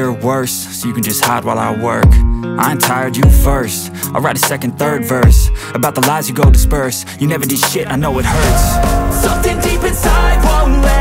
your worst So you can just hide while I work. I ain't tired, you first. I'll write a second, third verse About the lies you go disperse. You never did shit, I know it hurts. Something deep inside won't let